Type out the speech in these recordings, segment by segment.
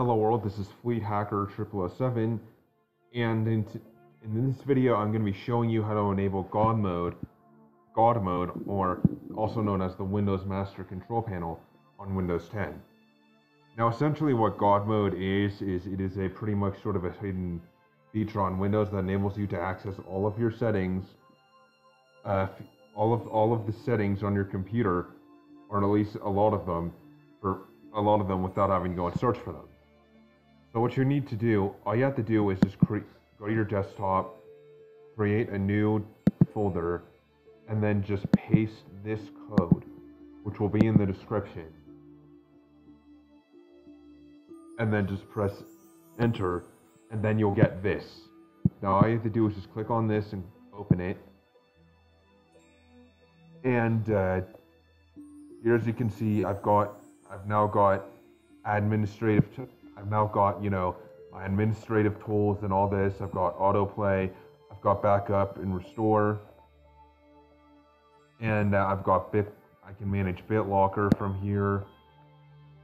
Hello world, this is Fleet Hacker 0007, and in, in this video I'm going to be showing you how to enable God mode, God mode, or also known as the Windows Master Control Panel on Windows 10. Now essentially what God mode is, is it is a pretty much sort of a hidden feature on Windows that enables you to access all of your settings, uh, all of all of the settings on your computer, or at least a lot of them, or a lot of them without having to go and search for them. So what you need to do, all you have to do is just create, go to your desktop, create a new folder, and then just paste this code, which will be in the description. And then just press enter, and then you'll get this. Now all you have to do is just click on this and open it. And uh, here as you can see, I've got, I've now got administrative I've now got, you know, my administrative tools and all this. I've got autoplay, I've got backup and restore, and uh, I've got bit. I can manage BitLocker from here.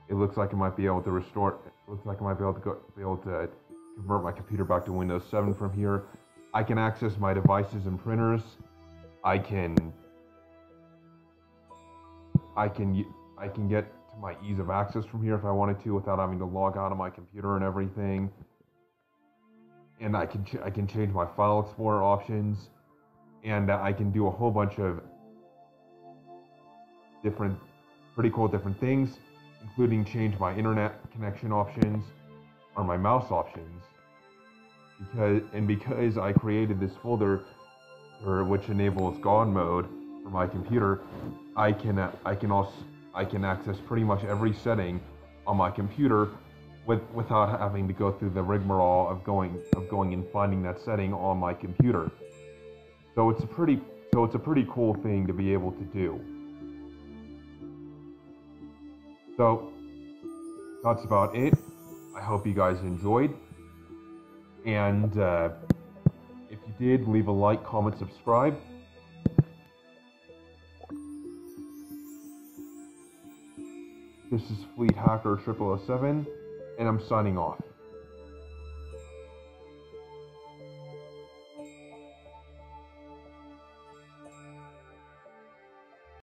It looks like I might be able to restore. It looks like I might be able to go, be able to convert my computer back to Windows 7 from here. I can access my devices and printers. I can. I can. I can get my ease of access from here if I wanted to without having to log out of my computer and everything. And I can ch- I can change my file explorer options, and I can do a whole bunch of different, pretty cool different things, including change my internet connection options or my mouse options. Because and because I created this folder, or which enables God mode for my computer, I can uh, I can also I can access pretty much every setting on my computer with, without having to go through the rigmarole of going of going and finding that setting on my computer. So it's a pretty so it's a pretty cool thing to be able to do. So that's about it. I hope you guys enjoyed. And uh, if you did, leave a like, comment, subscribe. This is Fleet Hacker 0007, and I'm signing off.